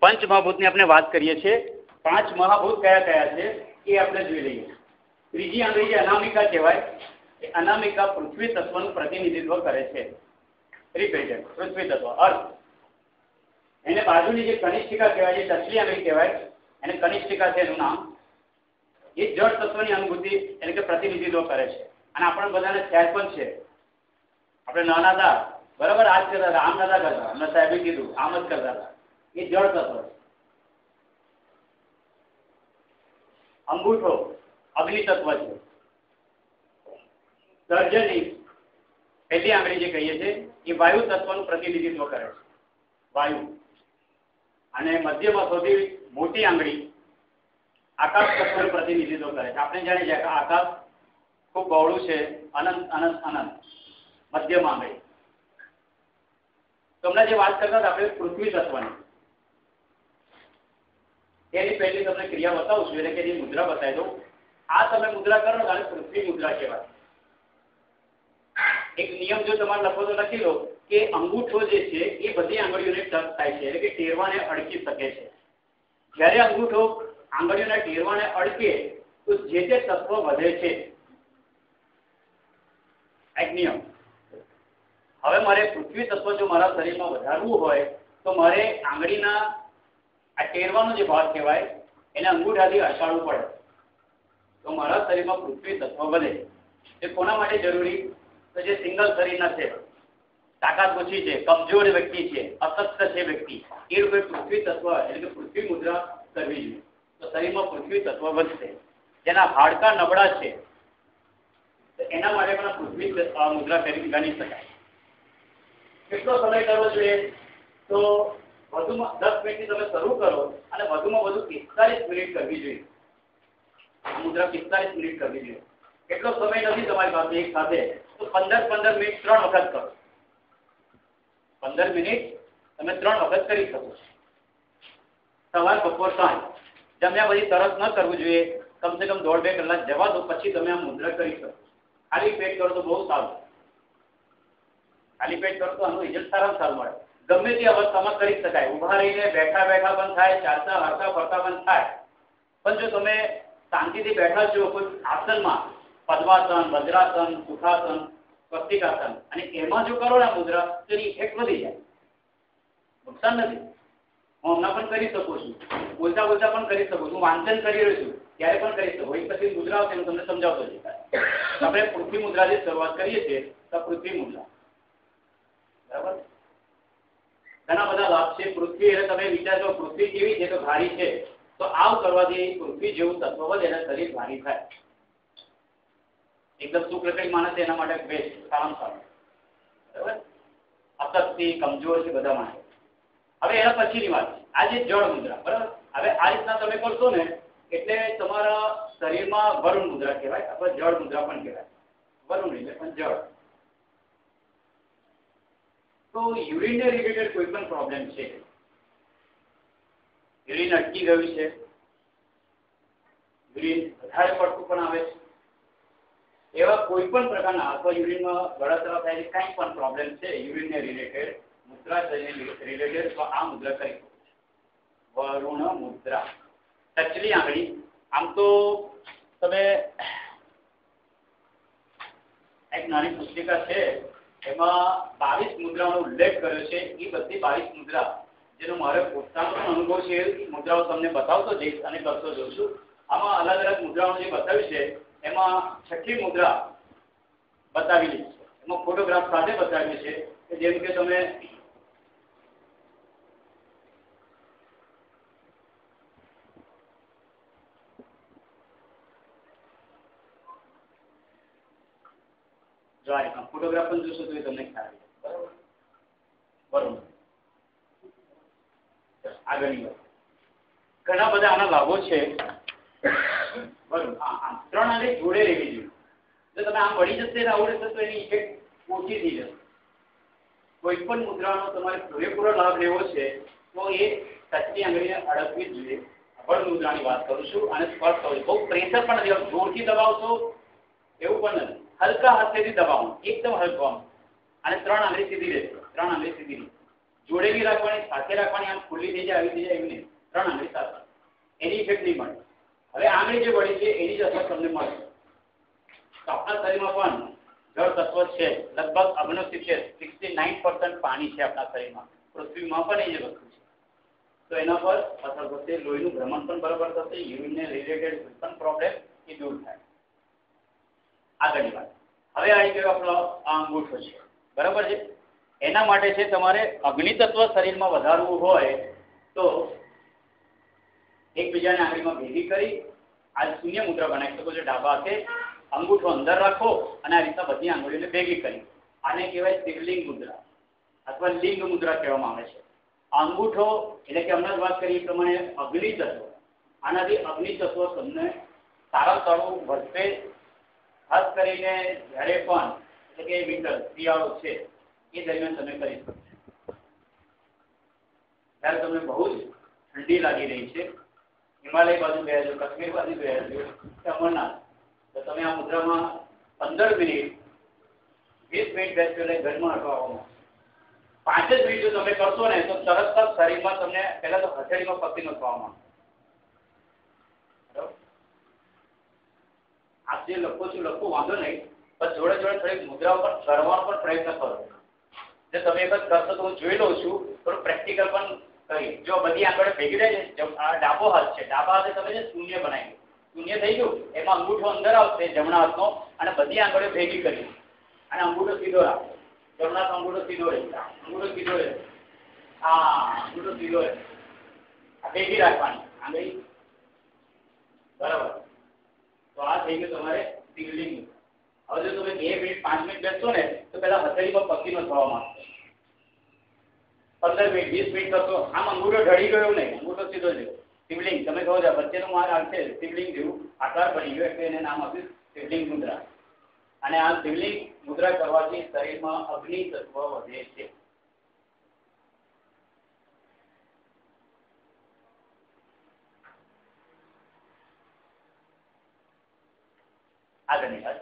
પંચ મહાભૂતની આપણે વાત કરીએ છીએ. પાંચ મહાભૂત કયા કયા છે એ આપણે જોઈ લઈએ. ત્રીજી અંગ્રેજી અનામિકા કહેવાય. એ અનામિકા પૃથ્વી તત્વનું પ્રતિનિધિત્વ કરે છે. રિપ્રેઝન્ટ પૃથ્વી તત્વ. અર્થ. એને બાજુની જે કનિષ્ઠિકા કહેવાય, જે ટચલી આંગળી કહેવાય, એને કનિષ્ઠિકા છે એનું નામ. એ જળ તત્વની અનુભૂતિ એટલે કે પ્રતિનિધિત્વ કરે છે. અને આપણને બધાને ખ્યાલ પણ છે. આપણે નાના હતા બરાબર, આજ કરતા હતા, આમ નતા કરતા. અમને સાહેબે કીધું, આમ જ કરતા હતા. એ જળ તત્વ અંગૂઠો અગ્નિ તત્વ છે. સર્જની પહેલી આંગળી જે કહીએ છીએ, એ વાયુ તત્વનું પ્રતિનિધિત્વ કરે છે. વાયુ. અને મધ્યમાં સૌથી મોટી આંગળી આકાશ તત્વનું પ્રતિનિધિત્વ કરે છે. આપણે જાણીએ કે આકાશ ખૂબ બહોળું છે, અનંત અનંત અનંત, મધ્યમાં આંગળી. તો હમણાં જે વાત કરતા હતા આપણે પૃથ્વી તત્વની. એની પહેલી તમને ક્રિયા બતાવું છું, એટલે કે એની મુદ્રા બતાવી દઉં. આ તમે મુદ્રા કરો તારે પૃથ્વી મુદ્રા કહેવાય. એક નિયમ જો તમારે લખો તો લખી લો કે અંગૂઠો જે છે, એ બધી આંગળીઓને ટચ થાય છે, એટલે કે ટેરવાને અડકી શકે છે. જ્યારે અંગૂઠો આંગળીઓના ટેરવાને અડકે, તો જે તે તત્વ વધે છે. એક નિયમ. હવે મારે પૃથ્વી તત્વ જો મારા શરીરમાં વધારવું હોય, તો મારે આંગળીના આ ટેરવાનો જે ભાગ કહેવાય, એને અંગૂઠાથી અસાડવું પડે. તો મારા શરીરમાં પૃથ્વી તત્વ બને. એ કોના માટે જરૂરી? તો જે સિંગલ શરીરના છે. તાકાત ઓછી છે, કમજોર વ્યક્તિ છે, અશક્ત છે વ્યક્તિ. એ રૂપે પૃથ્વી તત્વ, એટલે કે પૃથ્વી મુદ્રા કરવી જોઈએ. તો શરીરમાં પૃથ્વી તત્વ વધશે. જેના હાડકા નબળા છે, તો એના માટે પણ પૃથ્વી મુદ્રા કરી ગણી શકાય. કેટલો સમય કરવો જોઈએ? તો વધુમાં દસ મિનિટથી તમે શરૂ કરો અને વધુમાં વધુ પિસ્તાલીસ મિનિટ કરવી જોઈએ. આ મુદ્રા પિસ્તાલીસ મિનિટ કરવી જોઈએ. એટલો સમય નથી તમારી પાસે એક સાથે. તો પંદર પંદર મિનિટ ત્રણ વખત કરો. પંદર મિનિટ તમે ત્રણ વખત કરી શકો સવાર બપોર સાંજ. જમ્યા પછી તરત ન કરવું જોઈએ. કમસે કમ દોઢ બે કલાક જવા દો, પછી તમે આ મુદ્રા કરી શકો. ખાલી પેટ કરો તો બહુ સારું. ખાલી પેટ કરો તો આનું રિઝલ્ટ સારામાં સારું મળે. ગમે તે અવસ્થામાં કરી શકાય. ઊભા રહીને બેઠા બેઠા પણ થાય, ચાલતા હરતા ફરતા પણ થાય. પણ જો તમે શાંતિથી બેઠા છો, કોઈ આસનમાં, પદ્માસન, વજ્રાસન, સુખાસન, સ્વસ્તિકાસન, અને એમાં જો કરો ને મુદ્રા તો એની ઇફેક્ટ વધી જાય. નુકસાન નથી. હું હમણાં પણ કરી શકું છું. બોલતા બોલતા પણ કરી શકું છું. વાંચન કરી રહ્યો છું. ત્યારે પણ કરી શકું. એક પછી મુદ્રા આવશે હું તમને સમજાવતો જઈશ. આપણે પૃથ્વી મુદ્રાથી શરૂઆત કરીએ છીએ, તો પૃથ્વી મુદ્રા. બરાબર? ઘણા બધા લાભ છે. પૃથ્વી એટલે તમે વિચારજો, પૃથ્વી કેવી છે? તો ભારી છે. તો આવ કરવાથી પૃથ્વી જેવું તત્વ વધે એના શરીર ભારી થાય. એકદમ સુપ્રકટી માણસ એના માટે બેસ્ટ સારામાં સારું. બરાબર? અશક્તિ, કમજોર છે બધા માટે. હવે એના પછીની વાત. આ જે જળ મુદ્રા, બરાબર? હવે આ રીતના તમે કરશો ને, એટલે તમારા શરીરમાં વરુણ મુદ્રા કહેવાય, અથવા જળ મુદ્રા પણ કહેવાય. વરુણ એટલે પણ જળ. તો યુરિનને રિલેટેડ કોઈ પણ પ્રોબ્લેમ છે? યુરિન અટકી ગયું છે. યુરિન વધારે પડતું પણ આવે છે. એવા કોઈ પણ પ્રકારના અથવા યુરિનમાં બળતરા થાય છે, કાંઈ પણ પ્રોબ્લેમ છે યુરિનને રિલેટેડ મુદ્રા રિલેટેડ તો આ મુદ્રા કરી વરુણ મુદ્રા. ટચલી આંગળી. આમ તો તમે એક નાની પુસ્તિકા છે એમાં બાવીસ મુદ્રાનો ઉલ્લેખ કર્યો છે. એ બધી બાવીસ મુદ્રા જેનો મારે પોતાનો અનુભવ છે એ મુદ્રાઓ તમને બતાવતો જઈશ અને કરતો જઉં આમાં અલગ અલગ મુદ્રાઓ જે બતાવી છે, એમાં છઠ્ઠી મુદ્રા બતાવેલી છે. એમાં ફોટોગ્રાફ સાથે બતાવ્યું છે કે જેમ કે તમે જો આ રીતના ફોટોગ્રાફ પણ જોશો તો એ તમને ખ્યાલ આવી. બરોબર. આગળની વાત. ઘણા બધા આના લાભો છે. બરોબર. ત્રણ આને જોડે રહેવી જોઈએ. જો તમે આમ વળી જશે ને આવડે તો એની ઇફેક્ટ ઓછી થઈ જશે. કોઈ પણ મુદ્રાનો તમારે પૂરેપૂરો લાભ લેવો છે, તો એ સાચી આંગળીને અડકવી જ જોઈએ. અભળ મુદ્રાની વાત કરું છું. અને સ્પર્શ કરું બહુ પ્રેશર પણ નથી. જોરથી દબાવશો એવું પણ નથી. હલકા હાથેથી દબાવવાનું, એકદમ હલકો આમ. અને ત્રણ આંગળી સીધી લે ત્રણ આંગળી સીધી લે જોડેલી રાખવાની, સાથે રાખવાની, આમ ખુલ્લી થઈ જાય, આવી થઈ જાય એવી ત્રણ આંગળી સાથે. એની ઇફેક્ટ નહીં મળે. હવે આંગળી જે વળી છે, એની જ અસર તમને મળે આપણા શરીરમાં પણ જળ તત્વ છે, લગભગ ઓગણસિત્તેર સિક્સટી નાઇન પર્સન્ટ પાણી છે આપણા શરીરમાં. પૃથ્વીમાં પણ એ જ વસ્તુ છે. તો એના પર અસર થશે, લોહીનું ભ્રમણ પણ બરાબર થશે, યુરિનને રિલેટેડ પણ પ્રોબ્લેમ એ દૂર થાય. આગળની વાત. હવે આવી ગયો આપણો અંગૂઠો છે. બરાબર છે? એના માટે છે તમારે અગ્નિતત્વ શરીરમાં વધારવું હોય તો એકબીજાને આંગળીમાં ભેગી કરી આ શૂન્ય મુદ્રા બનાવી શકો છો. ડાબા હાથે અંગૂઠો અંદર રાખો અને આ રીતના બધી આંગળીઓને ભેગી કરી. આને કહેવાય શિવલિંગ મુદ્રા અથવા લિંગ મુદ્રા કહેવામાં આવે છે. અંગૂઠો એટલે કે હમણાં વાત કરી એ પ્રમાણે અગ્નિ તત્વ આનાથી અગ્નિ તત્વ તમને સારા સારું વધશે ખાસ કરીને જ્યારે પણ, એટલે કે વિન્ટર શિયાળો છે, એ દરમિયાન તમે કરી શકો છો. ત્યારે તમને બહુ જ ઠંડી લાગી રહી છે. હિમાલય બાજુ ગયા છો, કાશ્મીર બાજુ ગયા છો કે અમરનાથ. તો તમે આ મુદ્રામાં પંદર મિનિટ, વીસ મિનિટ બેસી ઘરમાં અટવાવામાં પાંચ જ મિનિટ જો તમે કરશો ને, તો તરત જ શરીરમાં તમને પહેલા તો હથેળીમાં પસીનો થવામાં બરાબર આપ જે લખો છો લખો, વાંધો નહીં. પણ જોડે જોડે થોડીક મુદ્રા પર કરવાનો પણ પ્રયત્ન કરો. જે તમે એક જ કરશો તો હું જોઈ લઉં છું, થોડું પ્રેક્ટિકલ પણ કરી જો બધી આગળ ભેગી રહે છે આ ડાબો હાથ છે, ડાબા હાથે તમે જે શૂન્ય બનાવી શૂન્ય થઈ ગયું, એમાં અંગૂઠો અંદર આવશે જમણા હાથનો અને બધી આંગળે ભેગી કરી. અને અંગૂઠો સીધો રાખો. જમણા હાથ અંગૂઠો સીધો રહે. અંગૂઠો સીધો રહે. હા, અંગૂઠો સીધો રહે. ભેગી રાખવાની. આંગળી બરાબર. થઈ ગયું તમારે શિવલિંગ હવે જો તમે બે મિનિટ પાંચ મિનિટ બેસશો ને, તો પેલા હથેળીમાં પસીનો થવા માંડશે પંદર મિનિટ વીસ મિનિટ કરશો. આમ અંગૂઠો ઢળી ગયો નહીં, અંગૂઠો સીધો જ શિવલિંગ, તમે કહો છો વચ્ચેનો માર્ગ આ છે, શિવલિંગ જેવું આકાર બની ગયો એટલે એને નામ આપ્યું શિવલિંગ મુદ્રા. અને આ શિવલિંગ મુદ્રા કરવાથી શરીરમાં અગ્નિ તત્વ વધે છે. અગ્નિ તત્વ.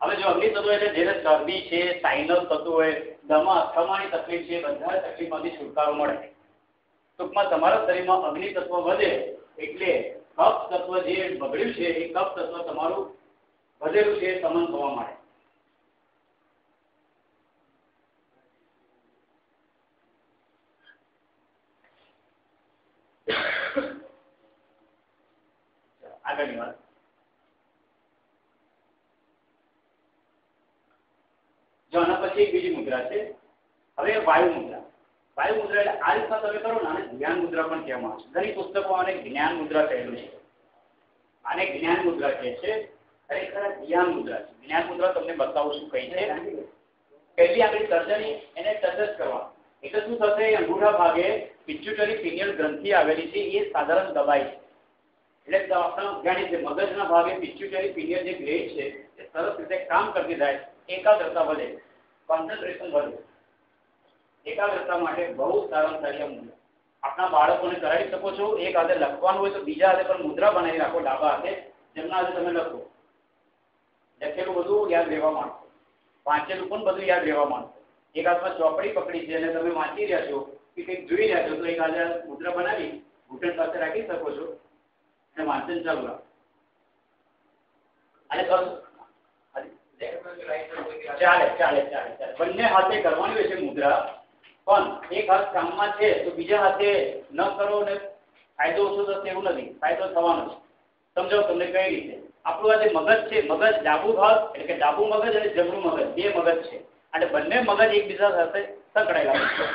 હવે જો અગ્નિ તત્વ એટલે જેને ચરબી છે સાઇનસ થતું હોય દમા અથમાની તકલીફ છે બધા તકલીફમાંથી છુટકારો મળે. ટૂંકમાં તમારા શરીરમાં અગ્નિ તત્વ વધે એટલે કફ તત્વ જે બગડ્યું છે એ કફ તત્વ તમારું વધેલું છે એ સમન થવા માંડે. આગળની વાત જો આના પછી બીજી મુદ્રા છે, હવે વાયુ મુદ્રા. વાયુ મુદ્રા એટલે આ રીતના તમે કરો ને, આને જ્ઞાન મુદ્રા પણ કહેવામાં આવે છે. ઘણી પુસ્તકો આને જ્ઞાન મુદ્રા કહેલું છે. આને જ્ઞાન મુદ્રા કહે છે. ખરેખર જ્ઞાન મુદ્રા છે. જ્ઞાન મુદ્રા તમને બતાવું છું કઈ છે. પહેલી આપણી તર્જની, એને ટચ કરવા. એટલે શું થશે? અંગૂઠા ભાગે પિચ્યુટરી પિનિયલ ગ્રંથિ આવેલી છે. એ સાધારણ દબાઈ છે. એટલે આપણા જાણીએ છીએ મગજના ભાગે પિચ્યુટરી પિનિયલ જે ગ્રેડ છે, એ સરસ રીતે કામ કરતી થાય, એકાગ્રતા વધે કોન્સન્ટ્રેશન વધે. એકાગ્રતા માટે બહુ સારા સારી મુદ્રા આપણા બાળકોને કરાવી શકો છો, એક હાથે લખવાનું હોય તો બીજા હાથે પણ મુદ્રા બનાવી રાખો, ડાબા હાથે, જેમના હાથે તમે લખો. લખેલું બધું યાદ રહેવા માંડશો. વાંચેલું પણ બધું યાદ રહેવા માંડશો. એક હાથમાં ચોપડી પકડી છે અને તમે વાંચી રહ્યા છો, કે કંઈક જોઈ રહ્યા છો, તો એક હાથે મુદ્રા બનાવી, ઘૂંટણ પાસે રાખી શકો છો. અને વાંચન ચાલુ રાખો. અને ચાલે ચાલે ચાલે બંને હાથે કરવાની હોય છે મુદ્રા. પણ એક હાથ કામમાં છે તો બીજા હાથે ન કરો ને ફાયદો ઓછો થશે એવું નથી. ફાયદો થવાનો છે. સમજાવો તમને કઈ રીતે? આપણું આ જે મગજ છે, મગજ ડાબુ ભાગ એટલે કે ડાબુ મગજ અને જમણું મગજ, બે મગજ છે. અને બંને મગજ એકબીજા સાથે સંકળાયેલા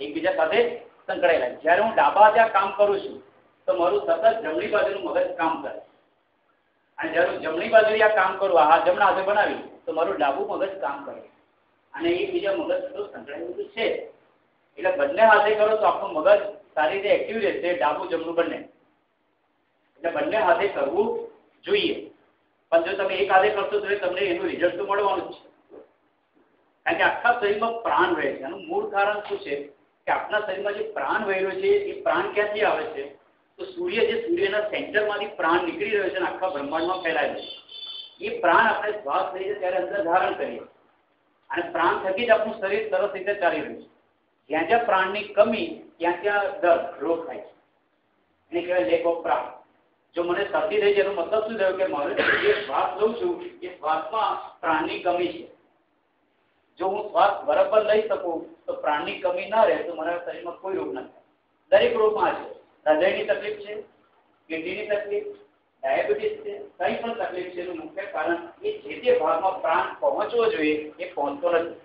એકબીજા સાથે સંકળાયેલા જ્યારે હું ડાબા હાથે કામ કરું છું તો મારું સતત જમણી બાજુનું મગજ કામ કરે. અને જ્યારે જમણી બાજુ આ કામ કરું, આ જમણા હાથે બનાવ્યું, તો મારું ડાબુ મગજ કામ કરે. અને એકબીજા મગજ તો સંકળાયેલું છે. એટલે બંને હાથે કરો તો આપણું મગજ સારી રીતે એક્ટિવ રહેશે, ડાબુ જમણું બંને. એટલે બંને હાથે કરવું જોઈએ. પણ જો તમે એક હાથે કરશો, તો તમને એનું રિઝલ્ટ તો મળવાનું છે. કારણ કે આખા શરીરમાં પ્રાણ રહે છે. એનું મૂળ કારણ શું છે? કે આપણા શરીરમાં જે પ્રાણ વહેલો છે, એ પ્રાણ ક્યાંથી આવે છે? તો સૂર્ય જે સૂર્યના સેન્ટરમાંથી પ્રાણ નીકળી રહ્યો છે અને આખા બ્રહ્માંડમાં ફેલાયેલો એ પ્રાણ આપણે શ્વાસ લઈએ ત્યારે અંદર ધારણ કરીએ. અને પ્રાણ થકી જ આપણું શરીર સરસ રીતે ચાલી રહ્યું છે. જ્યાં જ્યાં પ્રાણની કમી, ત્યાં ત્યાં દર્દ, રોગ થાય છે. એને કહેવાય લેક ઓફ પ્રાણ. જો મને શરદી થઈ છે, એનો મતલબ શું થયો કે મારે જે શ્વાસ લઉં છું, એ શ્વાસમાં પ્રાણની કમી છે. જો હું શ્વાસ બરાબર લઈ શકું, તો પ્રાણની કમી ના રહે, તો મારા શરીરમાં કોઈ રોગ ના થાય. દરેક રોગમાં છે. હૃદયની તકલીફ છે કિડનીની તકલીફ ડાયાબિટીસ છે કંઈ પણ તકલીફ છે એનું મુખ્ય કારણ એ જે તે ભાગમાં પ્રાણ પહોંચવો જોઈએ એ પહોંચતો નથી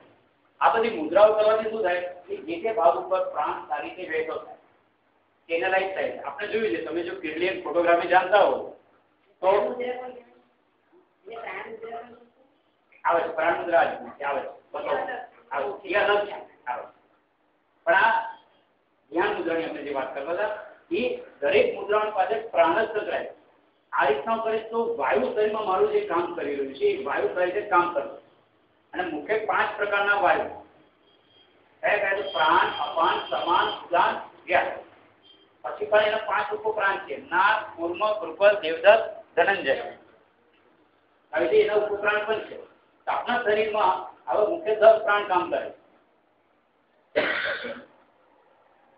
આ બધી મુદ્રાઓ કરવાથી શું થાય? કે જે તે ભાગ ઉપર પ્રાણ સારી રીતે વહેતો થાય. એનાલાઇઝ થાય. છે આપણે જોયું છે, તમે જો કિડની ફોટોગ્રાફી જાણતા હો, તો આવે છે, પ્રાણ મુદ્રા આવે છે આવે છે. આવે છે. એ અલગ છે. આવે પણ આ ધ્યાન મુદ્રાની આપણે જે વાત કરતા હતા દરેક મુદ્રાઓની પાછળ પ્રાણ જ સંકળાય આ રીતના કરે તો વાયુ શરીરમાં મારું જે કામ કરી રહ્યું છે, એ વાયુ તરીકે કામ કરશે? અને મુખ્ય પાંચ પ્રકારના વાયુ. કયા કયા તો પ્રાણ, અપાન, સમાન, ઉદાન, વ્યાસ. પછી પણ એના પાંચ ઉપપ્રાણ છે. નાગ, કુર્મ, કૃપલ, દેવદત્ત, ધનંજય. હવે જે એના ઉપપ્રાણ પણ છે. આપણા શરીરમાં હવે મુખ્ય દસ પ્રાણ કામ કરે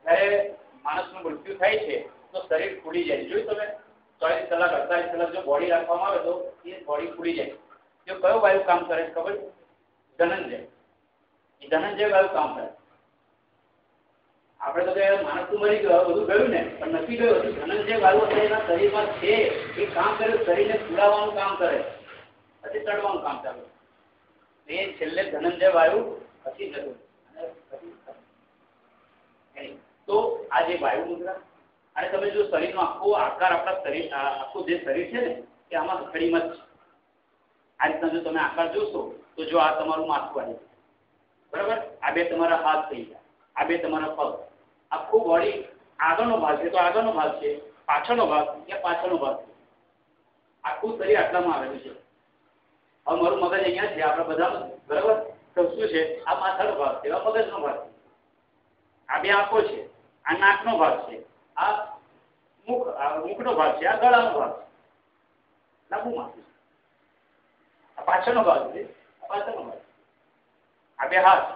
જ્યારે માણસનું મૃત્યુ થાય છે, તો શરીર ફૂલી જાય. જોયું તમે? ચોવીસ કલાક, અડતાલીસ કલાક જો બોડી રાખવામાં આવે તો એ બોડી ફૂલી જાય. જો કયો વાયુ કામ કરે ખબર? ધનંજય. એ ધનંજય વાયુ કામ કરે. આપણે તો કે માણસ મરી ગયો બધું ગયું ને, પણ નથી ગયું. હજુ ધનંજય વાયુ અત્યારે એના શરીરમાં છે. એ કામ કરે, શરીરને ફૂલાવવાનું કામ કરે. પછી ચડવાનું કામ ચાલે. એ છેલ્લે ધનંજય વાયુ પછી જતું. તો આ જે વાયુ મુદ્રા અને તમે જો શરીરનો આખો આકાર, આપણા શરીર આખું જે શરીર છે ને, એ આમાં હથડીમાં જ છે. આ રીતના જો તમે આકાર જોશો, તો જો આ તમારું માથું આવી બરાબર? આ બે તમારા હાથ થઈ ગયા. આ બે તમારા પગ. આખું બોડી આગળનો ભાગ છે, તો આગળનો ભાગ છે, પાછળનો ભાગ કે પાછળનો ભાગ. છે આખું શરીર આટલામાં આવેલું છે. હવે મારું મગજ અહીંયા છે, આપણે બધા બરાબર? તો શું છે? આ માથાનો ભાગ છે એવા મગજનો ભાગ છે. આ બે આંખો છે. આ નાકનો ભાગ છે. આ મુખ મુખનો ભાગ છે આ ગળાનો ભાગ છે. લાંબુ માથું આ પાછળનો ભાગ છે આ પાછળનો ભાગ આ બે હાથ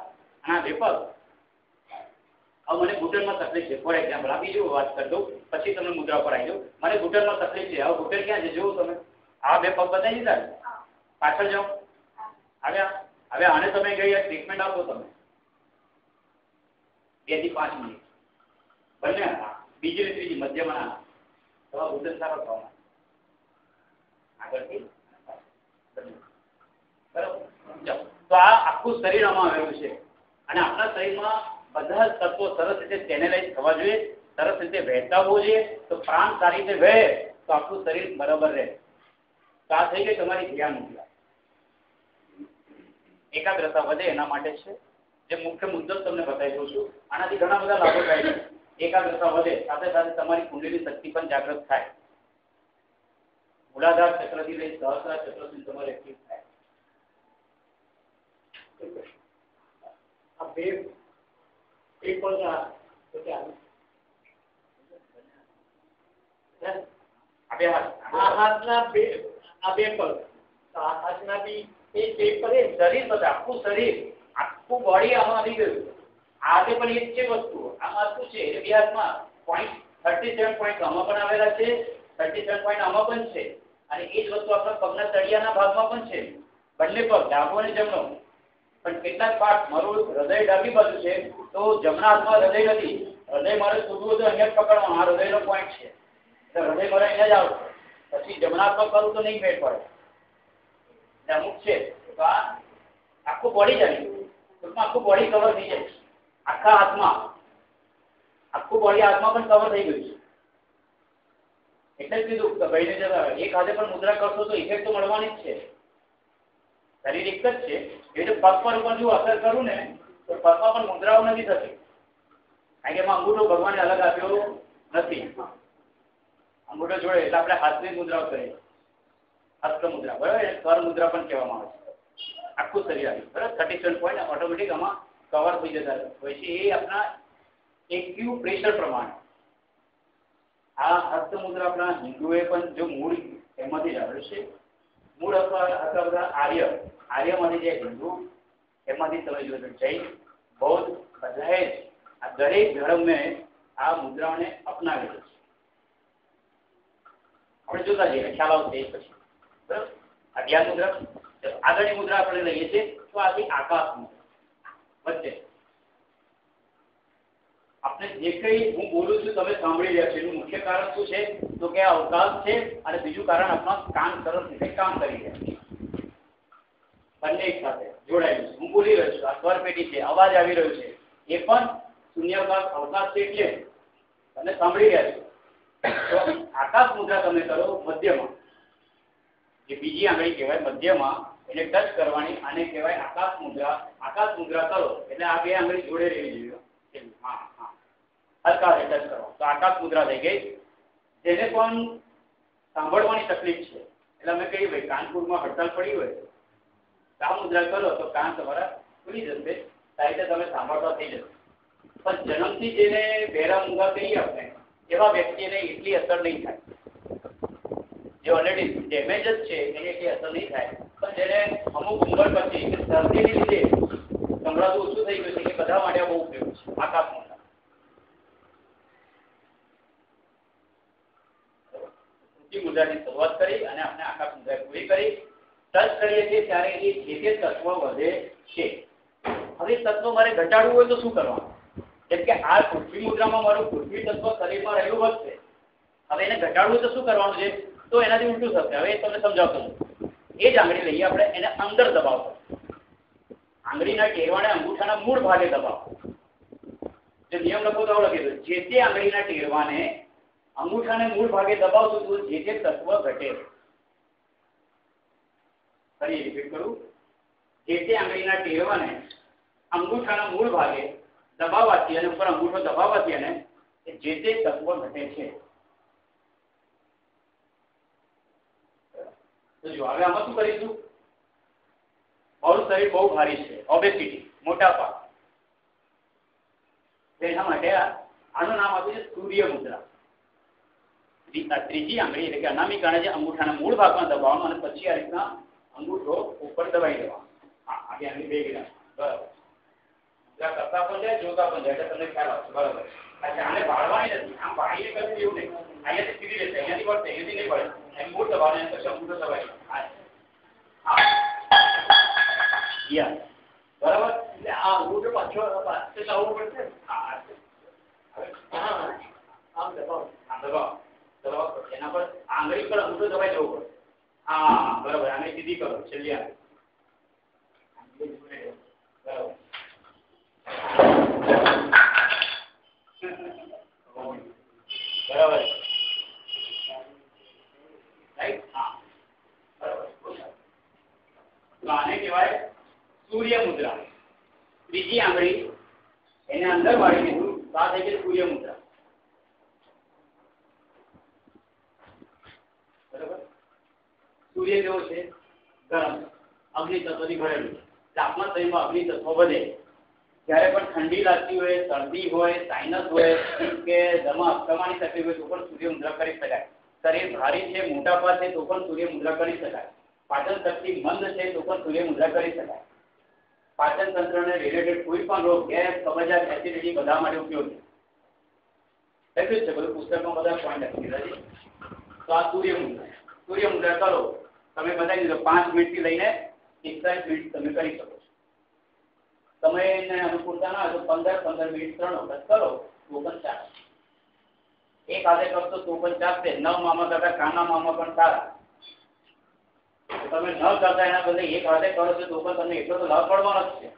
અને આ બે પગ. હવે મને ઘૂંટણમાં તકલીફ છે. ફોર એક્ઝામ્પલ આ બીજું વાત કરી દઉં. પછી તમે મુદ્રા પર આવી જાઓ મને ઘૂંટણમાં તકલીફ છે. હવે ઘૂંટણ ક્યાં છે? જોવું તમે. આ બે પગ બતાવી દીધા પાછળ જાઓ. આવ્યા. હવે આને તમે ગઈ ટ્રીટમેન્ટ આપો તમે. બેથી પાંચ મિનિટ. બંને બીજી ને ત્રીજી મધ્યમાં તમારો ઘૂંટણ સારો થવાનો આગળથી તો આ આખું શરીર આમાં આવેલું છે. અને આપણા શરીરમાં બધા તત્વો સરસ રીતે ચેનલાઇઝ થવા જોઈએ. સરસ રીતે વહેતા હોવું જોઈએ. તો પ્રાણ સારી રીતે વહે, તો આપણું શરીર બરાબર રહે. તો આ થઈ ગઈ તમારી ધ્યાન મુદ્રા. એકાગ્રતા વધે એના માટે છે. જે મુખ્ય મુદ્દો તમને બતાવી દઉં છું. આનાથી ઘણા બધા લાભો થાય છે. એકાગ્રતા વધે સાથે સાથે તમારી કુંડલીની શક્તિ પણ જાગૃત થાય. મૂલાધાર ચક્રથી લઈ સહસ્રાર ચક્ર સુધી તમારે એક્ટિવ થાય. આ બે એક પણ આ બે હાથ. આ હાથના બે આ બે પગ. આ હાથના બી એ બે પગ શરીર બધા આખું શરીર આખું બોડી આમાં આવી ગયું. આજે પણ એ છે વસ્તુ. આમાં શું છે? અભ્યાસમાં પોઈન્ટ થર્ટી સેવન પોઈન્ટ આમાં પણ આવેલા છે થર્ટી સેવન પોઈન્ટ આમાં પણ છે. અને એ જ વસ્તુ આપણા પગના તળિયાના ભાગમાં પણ છે. બંને પગ, ડાબો અને જમણો. પણ કેટલાક પાર્ટ મારું હૃદય ડાબી બાજુ છે, તો જમણા હાથમાં હૃદય નથી. હૃદય મારે શોધવું તો અહીંયા જ પકડવાનું, આ હૃદયનો પોઈન્ટ છે. એટલે હૃદય મારે અહીંયા જ આવશે. પછી જમણા હાથમાં કરું તો નહીં મેળ પડે. અમુક છે આખું બોડી જાય ટૂંકમાં આખું બોડી કવર થઈ જાય. આખા હાથમાં. આખું બોડી હાથમાં પણ કવર થઈ ગયું છે. એટલે જ કીધું કે ભાઈને જરા એક હાથે પણ મુદ્રા કરશો તો ઇફેક્ટ તો મળવાની જ છે. શરીર એક જ છે. એ જો પગ પર ઉપર જો અસર કરું ને, તો પગમાં પણ મુદ્રાઓ નથી થતી. કારણ કે એમાં અંગૂઠો ભગવાને અલગ આપ્યો નથી. અંગૂઠો જોડે એટલે આપણે હાથની મુદ્રાઓ કરીએ હસ્ત મુદ્રા, બરાબર? સ્વર મુદ્રા પણ કહેવામાં આવે છે. આખું શરીર આવ્યું બરાબર? થર્ટી સેવન પોઈન્ટ ઓટોમેટિક આમાં કવર થઈ જતા હોય છે એ આપણા એક્યુ પ્રેશર પ્રમાણે. આ હસ્ત મુદ્રા આપણા હિન્દુએ પણ જો મૂળ એમાંથી જ આવ્યું છે, મૂળ અથવા અથવા બધા આર્ય, આર્યમાંથી જે હિન્દુ, એમાંથી તમે જોજો જૈન, બૌદ્ધ બધાએ જ આ દરેક ધર્મે આ મુદ્રાઓને અપનાવેલી છે. આપણે જોતા જઈએ, ખ્યાલ આવશે પછી. બરાબર? ધ્યાન મુદ્રા, આગળની મુદ્રા આપણે લઈએ છીએ, તો આથી આકાશ મુદ્રા. વચ્ચે. આપણે જે કંઈ હું બોલું છું, તમે સાંભળી રહ્યા છો. એનું મુખ્ય કારણ શું છે? તો કે આ અવકાશ છે અને બીજું કારણ આપણા કાન સરસ રીતે કામ કરી રહ્યા બંને એક સાથે જોડાયેલું છે. હું બોલી રહ્યો છું. આ સ્વર પેટી છે. અવાજ આવી રહ્યો છે. એ પણ શૂન્યાવકાશ અવકાશ છે એટલે તમે સાંભળી રહ્યા છો. તો આકાશ મુદ્રા તમે કરો મધ્યમાં. જે બીજી આંગળી કહેવાય મધ્યમાં એને ટચ કરવાની આને કહેવાય આકાશ મુદ્રા. આકાશ મુદ્રા કરો એટલે આ બે આંગળી જોડે રહેવી જોઈએ. હા હા. ટચ કરો. તો આકાશ મુદ્રા થઈ ગઈ. જેને પણ સાંભળવાની તકલીફ છે, એટલે અમે કહીએ ભાઈ, કાનપુરમાં હડતાલ પડી હોય કામ મુદ્રા કરો તો કાન તમારા ખુલી જશે. સાહિત્ય તમે સાંભળતા થઈ જશે. પણ જન્મથી જેને બહેરા મૂંગા કહીએ આપણે એવા વ્યક્તિને એટલી અસર નહીં થાય. જે ઓલરેડી ડેમેજ જ છે, એને એટલી અસર નહીં થાય. પણ જેને અમુક ઉંમર પછી શરદીને લીધે સંભળાતું ઓછું થઈ ગયું છે કે બધા માટે બહુ ઉપયોગ છે. આકાશ જે તત્વ વધે છે. હવે તત્વ મારે ઘટાડવું હોય તો શું કરવાનું? જેમ આ પૃથ્વી મુદ્રામાં મારું પૃથ્વી તત્વ શરીરમાં રહેલું વધશે હવે એને ઘટાડવું તો શું કરવાનું છે? તો એનાથી ઉલટું થશે. હવે તમને સમજાવતો છું એ આંગળી લઈએ આપણે, એને અંદર દબાવતો આંગળીના ટેરવાને અંગૂઠાના મૂળ ભાગે દબાવો. જે નિયમ લખો તો લખી જે તે આંગળીના ટેરવાને અંગૂઠાને મૂળ ભાગે દબાવશો તો જે તે તત્વ ઘટે. ફરી રિપીટ કરું. જે તે આંગળીના ટેરવાને અંગૂઠાના મૂળ ભાગે દબાવવાથી અને ઉપર અંગૂઠો દબાવવાથી અને જે તે તત્વ ઘટે છે. તો જો હવે આમાં શું કરીશું? મારું શરીર બહુ ભારી છે ઓબેસિટી મોટાપા તો એના માટે આનું ત્રીજી આંગળી એટલે કે અનામિકાને જે અંગૂઠાના મૂળ ભાગમાં દબાવવાનું અને પછી આ રીતના અંગૂઠો ઉપર દબાઈ દેવાનો. હા, આગે આંગળી બે ગયા બરાબર. કરતા પણ જાય, જોતા પણ જાય, એટલે તમને ખ્યાલ આવશે. બરાબર. આને વાળવાની નથી, આમ વાળીને કરવી એવું નહીં. અહીંયાથી સીધી રહેશે, અહીંયાથી પડશે અહીંયાથી નહીં પડે એમ પછી અંગૂઠો દબાઈ હા. હા યા. બરાબર? એટલે આ અંગૂઠો પાછો પાછો લાવવું પડશે? હા આમ દબાવો. આ દબાવ. દબાવ. એના પર આંગળી પર અંગૂઠો દબાઈ દેવો પડે હા બરાબર. આંગળી સીધી કરો છેલ્લી આંગળી. બરાબર. બરાબર રાઈટ હા બરાબર બહુ સારું. તો આને કહેવાય સૂર્ય મુદ્રા ત્રીજી આંગળી એને અંદર વાળી દીધું આ થઈ ગઈ સૂર્ય મુદ્રા સૂર્ય કેવો છે? ગરમ. અગ્નિ તત્વથી ભરેલું તાપમાન શરીરમાં અગ્નિ તત્વ વધે. જ્યારે પણ ઠંડી લાગતી હોય, શરદી હોય સાઇનસ હોય કે દમા અટકવાની તકલીફ હોય તો પણ સૂર્ય મુદ્રા કરી શકાય. શરીર ભારી છે, મોટા છે તો પણ સૂર્ય મુદ્રા કરી શકાય. પાચન શક્તિ મંદ છે તો પણ સૂર્ય મુદ્રા કરી શકાય. પાચન તંત્રને રિલેટેડ કોઈ પણ રોગ, ગેસ કબજિયાત એસિડિટી બધા માટે ઉપયોગી લખ્યું છે બધું પુસ્તકમાં બધા પોઈન્ટ લખી દીધા તો આ સૂર્ય મુદ્રા. સૂર્ય મુદ્રા કરો. તમે બતાવી દીધો, પાંચ મિનિટથી લઈને એકતાલીસ મિનિટ તમે કરી શકો છો. સમયને અનુકૂળતા ના હોય તો પંદર પંદર મિનિટ ત્રણ વખત કરો, તો પણ ચાલે એક હાથે કરશો તો પણ ચાલશે. નવ મામા કરતા કાના મામા પણ સારા. તમે ન કરતા એના બદલે એક હાથે કરો છો તો પણ તમને એટલો તો લાભ પડવાનો જ છે.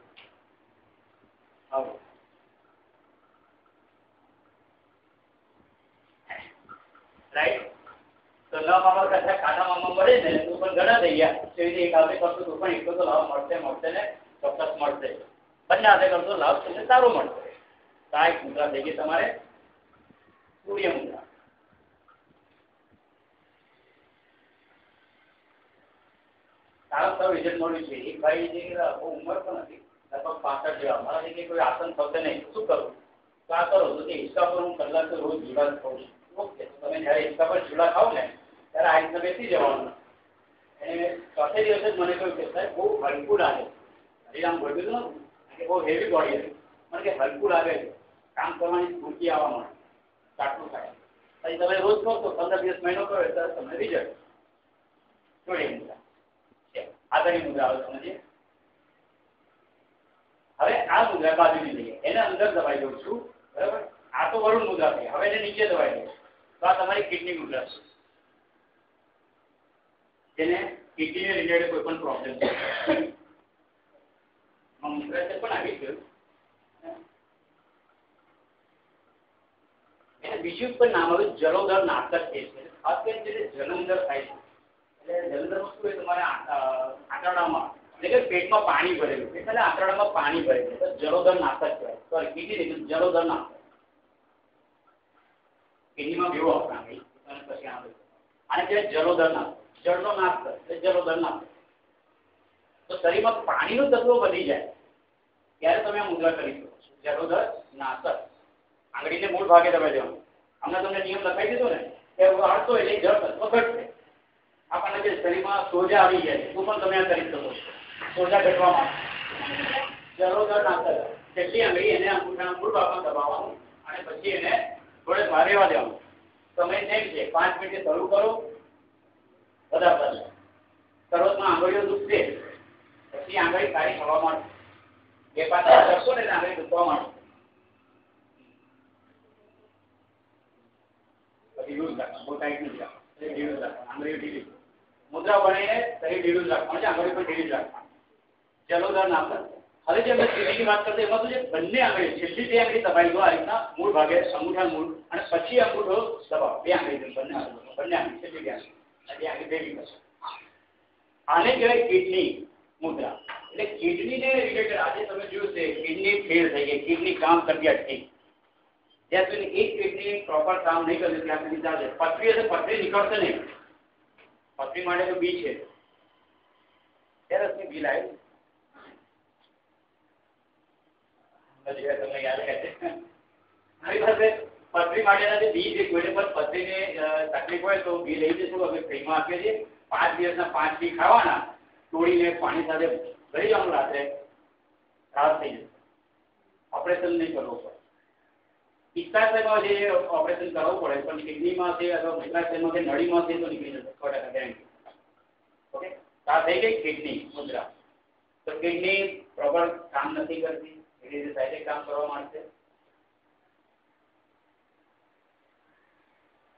મામા કરતા કાના મામા મળે ને તો પણ ઘણા થઈ ગયા. એવી રીતે એક હાથે કરશો તો પણ એટલો તો લાભ મળશે મળશે ને ચોક્કસ મળશે. બંને હાથે કરશો લાભ તમને સારો મળશે. તો મુદ્રા થઈ ગઈ તમારે. સૂર્ય મુદ્રા. સારું સારું રિઝલ્ટ મળ્યું છે. એક ભાઈ જે બહુ પણ હતી લગભગ જેવા. મારાથી કે કોઈ આસન થશે નહીં. શું કરવું તો આ કરો. તો તે પર હું કલાક રોજ ઝૂલા ખાઉં છું. ઓકે. તમે જ્યારે હિંચકા પર ઝૂલા ખાવ ને, ત્યારે આ રીતના બેસી જવાનું. અને ચોથે દિવસે જ મને કહ્યું કે, સાહેબ, બહુ હલકું લાગે. આમ ગોઠવ્યું હતું કે બહુ હેવી બોડી હતી. મને કે, હલકું લાગે છે. કામ કરવાની સ્ફૂર્તિ આવવા મળે. થાય. પછી તમે રોજ કરો તો પંદર દિવસ મહિનો કરો એટલે તમને રિઝલ્ટ જોડે છે આગળની મુદ્રા સમજીએ? હવે આ મુદ્રા બાજુની લઈએ એને અંદર દબાઈ દઉં છું, બરાબર? આ તો વરુણ મુદ્રા થઈ હવે એને નીચે દબાઈ દઉં તો આ તમારી કિડની મુદ્રા છે. જેને કિડનીને રિલેટેડ કોઈ પણ પ્રોબ્લેમ છે. મુદ્રા છે, પણ આવી ગયું. બીજું પણ નામ આવ્યું જલોદર નાટક એ છે. ખાસ કરીને જે જલંધર થાય છે. એટલે જલંધરમાં શું હોય તમારે પેટમાં પાણી ભરેલું. આંતરડામાં પાણી ભરેલું તો જલોદર નાટક કહેવાય. કીધી નહીં જલોદર નાશક. કિડનીમાં બેવું આપણા પછી આવે આને કહેવાય જલોદર નાટક જળનો નાશ કરે એટલે જલોદર નાટક તો શરીરમાં પાણીનું તત્વ વધી જાય. ત્યારે તમે આ મુદ્રા કરી શકો છો. જલોદર નાશક. આંગળીને મૂળ ભાગે દબાઈ દેવાનું. હમણાં તમને નિયમ લખાઈ દીધો ને, કે વાળતો એટલે જળ તત્વ ઘટશે. આપણને જે શરીરમાં સોજા આવી જાય તો પણ તમે આ કરી શકો સોજા ઘટવામાં ના નાખે કેટલી આંગળી એને અંગૂઠાના મૂળ ભાગમાં દબાવવાનું અને પછી એને થોડે ભારે દેવાનું. સમય સેમ છે. પાંચ મિનિટે શરૂ કરો. બધા બધા શરૂઆતમાં આંગળીઓ દુખશે. પછી આંગળી સારી થવા માંડશે. બે પાંચ કરશો ને આંગળી દુખવા માંડશે. પછી યુઝ બહુ ટાઈટ નથી રાખવાનું. આંગળીઓ ઢીલી. મુદ્રા બનાવીને શરીર ઢીલું જ રાખવાનું છે આંગળી પણ ઢીલી જ રાખવાનું જલોદર નામ હવે જે અમે સીડીની વાત કરતા એમાં તો જે બંને આંગળી છેલ્લી બે આંગળી દબાઈ દો આ રીતના મૂળ ભાગે અંગૂઠા મૂળ અને પછી અંગૂઠો દબાવો બે આંગળી બંને આંગળી બંને આંગળી છેલ્લી બે આંગળી અને બે આંગળી ભેગી કરશો આને કહેવાય કિડની મુદ્રા એટલે કિડનીને રિલેટેડ આજે તમે જોયું છે કિડની ફેલ થઈ ગઈ કિડની કામ કરતી અટકી જ્યાં સુધી એક કિડની પ્રોપર કામ નહીં કરે ત્યાં સુધી ચાલે પથરી હશે પથરી નીકળશે નહીં પથરી માટે તો બી છે. ત્યારે બી લાવી તમને યાદ રહે મારી પાસે પથરી માટેના જે બી છે, કોઈને પણ પથરીને તકલીફ હોય તો બી લઈ જશું. અમે ફ્રીમાં આપીએ છીએ. પાંચ દિવસના પાંચ બી ખાવાના. તોડીને પાણી સાથે ભરી જવાનું રાત્રે. રાત થઈ જશે. ઓપરેશન નહીં કરવું પડે. પિત્તાશયમાં જે ઓપરેશન કરવું પડે, પણ કિડનીમાં છે અથવા મૂત્રાશયમાં છે નળીમાં છે તો નીકળી જશે, સો ટકા ગેરંટી ઓકે આ થઈ ગઈ કિડની, મુદ્રા. તો કિડની પ્રોપર કામ નથી કરતી, એ રીતે સાઈડે કામ કરવા માંડશે.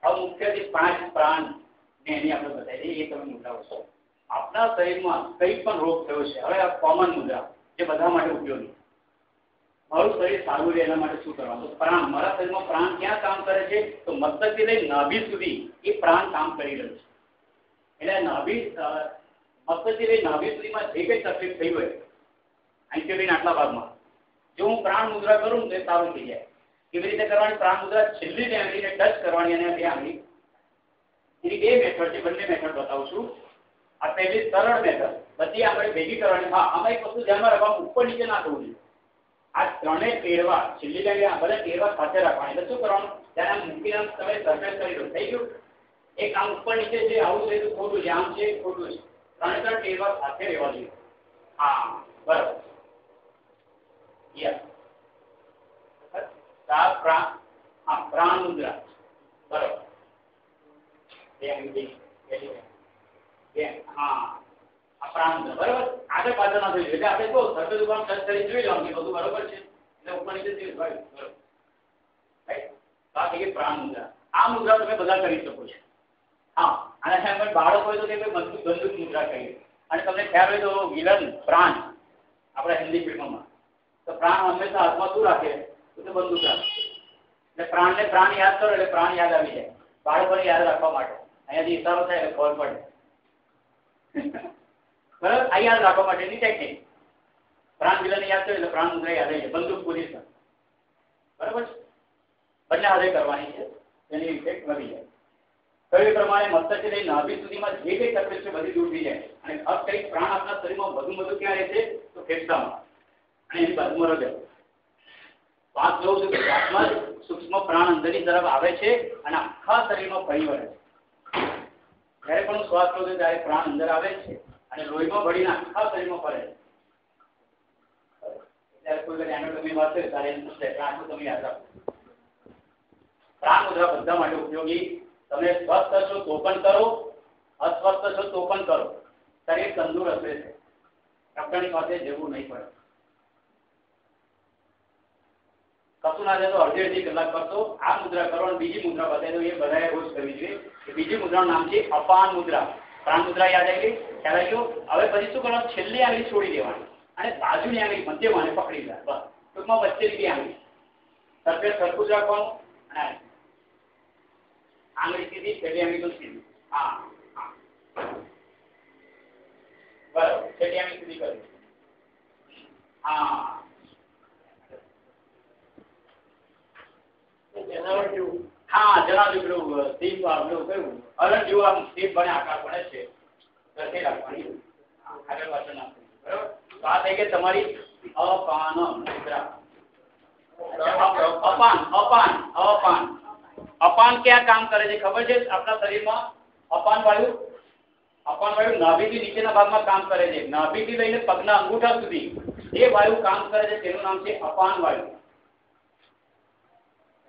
હવે મુખ્યથી પાંચ પ્રાણ ને એની આપણે બતાવી દઈએ, એ તમે મુદ્રાઓ છો શરીરમાં કંઈ પણ રોગ થયો છે, હવે આ કોમન મુદ્રા, જે બધા માટે ઉપયોગી. મારું શરીર સારું રહે એના માટે શું કરવાનું? તો પ્રાણ, મારા શરીરમાં પ્રાણ ક્યાં કામ કરે છે? તો મસ્તકથી લઈ નાભી સુધી એ પ્રાણ કામ કરી રહ્યું છે. એટલે નાભી મસ્તકથી લઈ નાભી સુધીમાં જે કંઈ તકલીફ થઈ હોય અહીંથી આટલા ભાગમાં, જો હું પ્રાણ મુદ્રા કરું તો એ સારું થઈ જાય. કેવી રીતે કરવાની? પ્રાણ મુદ્રા છેલ્લી બે આંગળીને ટચ કરવાની અને બે આંગળી. એની બે મેથડ છે, બંને મેથડ બતાવું છું. આ પહેલી સરળ મેથડ બધી આંગળી ભેગી કરવાની. હા, આમાં એક વસ્તુ ધ્યાનમાં રાખવાનું ઉપર નીચે ના થવું જોઈએ. આ ત્રણેય ટેરવા છેલ્લી લાગે આ બધા ટેરવા સાથે રાખવાના. એટલે શું કરવાનું? ત્યારે આમ મૂકીને તમે સરફેસ કરી દો થઈ ગયું? એક આમ ઉપર નીચે છે આવું છે તો ખોટું છે. આમ છે ખોટું છે. ત્રણે ત્રણ ટેરવા સાથે રહેવા જોઈએ. હા, બરાબર. યસ. હા પ્રાણ મુદ્રા હા. મુદ્રા બરાબર? આગળ પાછળ ના થયું એટલે આપણે કહું સરફેસ ઉપર ટચ કરી જોઈ લેવાનું. કે બધું બરોબર છે? એટલે ઉપર નીચે જોઈ ભાઈ બરોબર. આ થઈ પ્રાણ મુદ્રા. આ મુદ્રા તમે બધા કરી શકો છો. હા. અને એમ બાળક હોય તો તે બંદૂક બંદૂક મુદ્રા કહીએ અને તમને ખ્યાલ હોય તો વિલન, પ્રાણ, આપણા હિન્દી ફિલ્મોમાં. તો પ્રાણ હંમેશા હાથમાં શું રાખે? તો તે બંદૂક રાખે. એટલે પ્રાણને પ્રાણ યાદ કરો, એટલે પ્રાણ યાદ આવી જાય. બાળકોને યાદ રાખવા માટે. અહીંયાથી ઇશારો થાય એટલે ખબર પડે. બરાબર? આ યાદ રાખવા માટેની ટેકનિક પ્રાણ વિલન યાદ કરે એટલે પ્રાણ મુદ્રા યાદ જાય બંદૂક છે બરાબર છે? બંને હાથે કરવાની છે. એની ઇફેક્ટ વધી જાય. કઈ પ્રમાણે મસ્તકથી લઈ નાભી સુધીમાં જે કંઈ તકલીફ છે બધી દૂર થઈ જાય. અને અબ કંઈક પ્રાણ આપણા શરીરમાં વધુ વધુ ક્યાં રહે છે? તો ફેફસામાં. અને એની બાજુમાં હૃદય વાત જોઉં છું કે શ્વાસમાં સૂક્ષ્મ પ્રાણ અંદરની તરફ આવે છે અને આખા શરીરમાં ફરી વળે છે. જ્યારે પણ શ્વાસ લો ત્યારે પ્રાણ અંદર આવે છે. અને લોહીમાં ભળીને આખા શરીરમાં બધા પાસે જવું નહીં પડે. કશું ના તો અડધી અડધી કલાક કરશો. આ મુદ્રા કરો અને બીજી મુદ્રા બતાવી દો એ બધાએ રોજ કરવી જોઈએ. બીજી મુદ્રાનું નામ છે અપાન મુદ્રા. પ્રાણ મુદ્રા યાદ આવી ખ્યાલ આવ્યો હવે પછી શું કરવાનું? છેલ્લી આંગળી છોડી દેવાની. અને બાજુની આંગળી મધ્યમાં પકડી લેવા બસ. ટૂંકમાં વચ્ચેની બે આંગળી. સરફેસ સરખું જ રાખવાનું અને આંગળી સીધી છેલ્લી આંગળી તો સીધી. હા બરાબર. છેલ્લી આંગળી સીધી કરી. હા હા. જણાવ્યું પેલું સીપ પેલું કયું હરણ જેવું આમ સીપ બને આકાર બને છે. રસી રાખવાની આગળ તમારી અપાન અપાન અપાન અપાન અપાન ક્યાં કામ કરે છે? ખબર છે? આપણા શરીરમાં અપાન વાયુ અપાન વાયુ નાભીથી નીચેના ભાગમાં કામ કરે છે. નાભીથી લઈને પગના અંગૂઠા સુધી જે વાયુ કામ કરે છે, તેનું નામ છે અપાન વાયુ.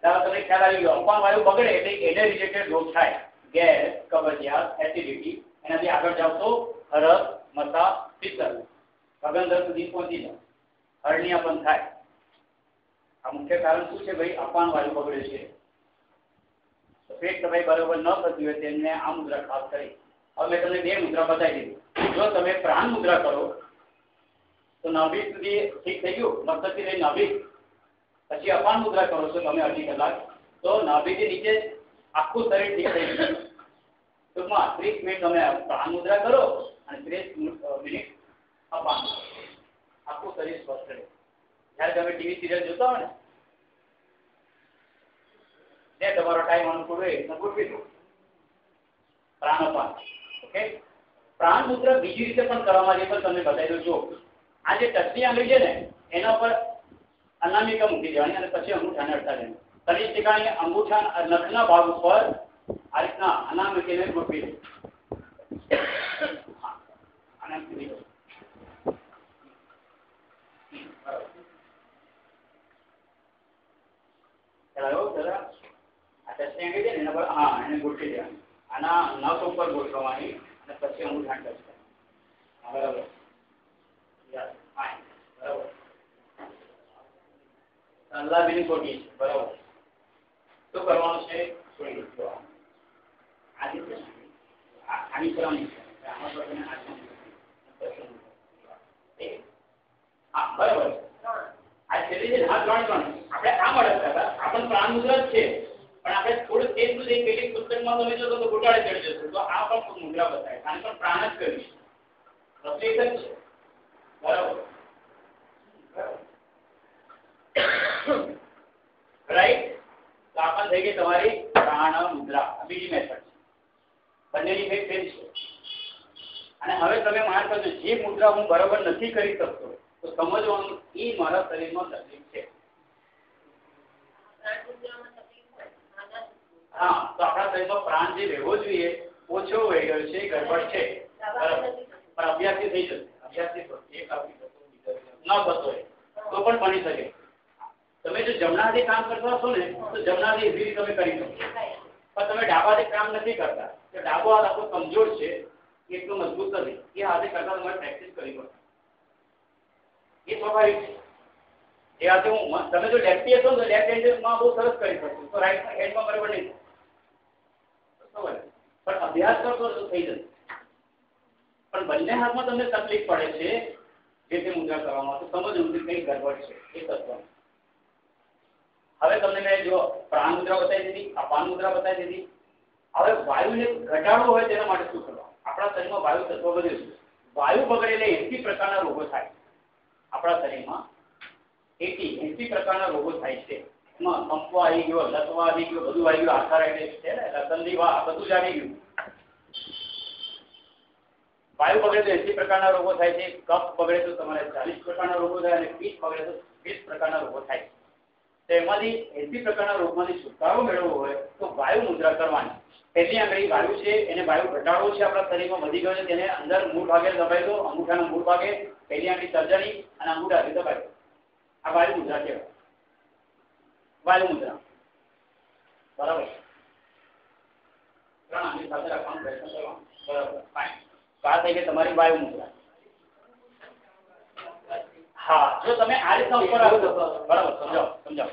તમને ખ્યાલ આવી ગયો. અપાન વાયુ બગડે એટલે એને રિલેટેડ રોગ થાય. ગેસ, કબજિયાત એસિડિટી એનાથી આગળ જાવ તો હર મતા પિત્તર પગંદર સુધી પહોંચી જાવ હરણિયા પણ થાય. આ મુખ્ય કારણ શું છે ભાઈ? અપાન વાયુ બગડે છે. પેટ તમારી બરોબર ન થતી હોય તેમને આ મુદ્રા ખાસ કરી. હવે મેં તમને બે મુદ્રા બતાવી દીધી. જો તમે પ્રાણ મુદ્રા કરો, તો નવી સુધી ઠીક થઈ ગયું? મસ્તકથી લઈ નવી પછી અપાન મુદ્રા કરો છો તમે અઢી કલાક. તો નાભીથી નીચે આખું શરીર ઠીક થઈ ગયું. ટૂંકમાં ત્રીસ મિનિટ તમે પ્રાણ મુદ્રા કરો અને ત્રીસ મિનિટ અપાન આખું શરીર સ્વસ્થ રહે. જ્યારે તમે ટીવી સિરિયલ જોતા હોય ને, જે તમારો ટાઈમ અનુકૂળ હોય એટલે ગોઠવી દો. પ્રાણાપાન ઓકે? પ્રાણ મુદ્રા બીજી રીતે પણ કરવામાં આવે પણ તમને બતાવી દઉં. જો, આ જે ટચની આંગળી છે ને, એના પર અનામિકા મૂકી દેવાની અને પછી અંગૂઠાને અડતા દેવાનું તળી ટીકાની અંગૂઠા નખના ભાગ ઉપર આ રીતના અનામિકીને ગોઠવી દો હા, આને મૂકી દો. બરાબર. ખ્યાલ આવ્યો દાદા? આ ટચની આંગળી છે ને એના પર હા એને ગોઠવી દેવાની આના નખ ઉપર ગોઠવવાની અને પછી અંગૂઠાને ટચ કરવાની હા, બરાબર યાર ફાઇન બરાબર સલામીની ખોટી છે બરાબર શું બરાબર આ છે આ ત્રણ ત્રણ આપણે આમ અડકતા હતા આપણને પ્રાણ છે પણ આપણે થોડું તેજ સુધી પેલી પુસ્તકમાં તમે જો તો ચડી જશો તો આ પણ મુદ્રા બતાવે પણ પ્રાણ જ કરીશ તકલીફ જ છે બરાબર રાઈટ તો આપણને થઈ ગઈ તમારી પ્રાણ મુદ્રા. બીજી મેથડ છે. બંનેની ફેર ફેર છે. અને હવે તમે મારા કરજો જે મુદ્રા હું બરાબર નથી કરી શકતો તો સમજવાનું એ મારા શરીરમાં તકલીફ છે. હા તો આપણા શરીરમાં પ્રાણ જે રહેવો જોઈએ ઓછો વહી ગયો છે ગરબડ છે. બરાબર. પણ અભ્યાસથી થઈ જશે. અભ્યાસથી એક આપી ન થતો તો પણ બની શકે. તમે જો જમણા હાથે કામ કરતા હશો ને તો જમણાથી એવી easily તમે કરી શકો. પણ તમે ડાબાથી કામ નથી કરતા. તો ડાબો હાથ આપણો કમજોર છે એટલો મજબૂત નથી. એ હાથે કરતા તમારે પ્રેક્ટિસ કરવી પડશે. એ સ્વાભાવિક છે. એ હાથે હું તમે જો લેફ્ટી હશો તો લેફ્ટ હેન્ડમાં બહુ સરસ કરી શકશો. તો રાઈટ હેન્ડમાં બરાબર નહીં. પણ અભ્યાસ કરશો તો થઈ જશે. પણ બંને હાથમાં તમને તકલીફ પડે છે, જે તે મુદ્રા કરવામાં તો સમજવું કે કંઈક ગરબડ છે. એ તત્વ. હવે તમને મેં જો પ્રાણ મુદ્રા બતાવી દીધી, અપાન મુદ્રા બતાવી દીધી. હવે વાયુને ઘટાડવો હોય તેના માટે શું કરવા આપણા શરીરમાં વાયુ તત્વ વધ્યું છે. વાયુ બગડે એટલે એસી પ્રકારના રોગો થાય આપણા શરીરમાં એટી એસી પ્રકારના રોગો થાય છે. એમાં કંપો આવી ગયો, લતવા આવી ગયો, બધું આવી ગયું આર્થરાઇટિસ છે ને? લસંદી વા બધું જ આવી ગયું. વાયુ બગડે તો એસી પ્રકારના રોગો થાય છે. કફ બગડે તો તમારે ચાલીસ પ્રકારના રોગો થાય અને પીઠ બગડે તો વીસ પ્રકારના રોગો થાય છે. તો એમાંથી એસી પ્રકારના રોગમાંથી છુટકારો મેળવવો હોય તો વાયુ મુદ્રા કરવાની. પહેલી આંગળી વાયુ છે, એને વાયુ ઘટાડવો છે આપણા શરીરમાં, વધી ગયો છે, તેને અંદર મૂળ ભાગે દબાઈ દો, અંગૂઠાના મૂળ ભાગે, પહેલી આંગળી સર્જરી અને અંગૂઠાથી દબાઈ દો. આ વાયુ મુદ્રા કહેવાય. વાયુ મુદ્રા. બરાબર. ત્રણ આંગળી સાથે રાખવાનો પ્રયત્ન કરવાનો. બરાબર. ફાઇન તો આ થઈ ગઈ તમારી વાયુ મુદ્રા. હા જો તમે આ રીતના ઉપર બરાબર સમજાવો સમજાવો.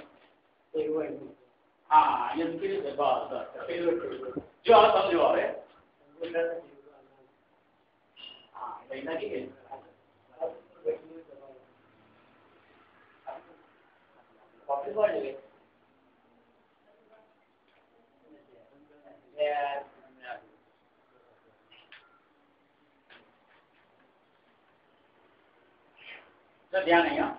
હા દીધું બસ બસ જો હવે સમજો હવે. હા નાખી ગઈ કોફી કોણ લેવી તો ધ્યાન અહીંયા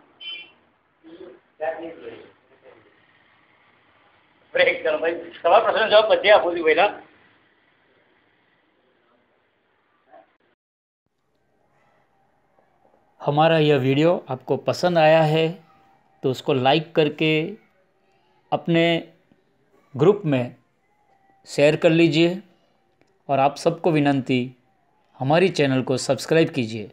બ્રેક કરો ભાઈ તમારા પ્રશ્ન જવાબ બધે આપું છું પહેલા हमारा यह वीडियो आपको पसंद आया है तो उसको लाइक करके अपने ग्रुप में शेयर कर लीजिए और आप सबको विनंती हमारी चैनल को सब्सक्राइब कीजिए